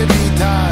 evitar.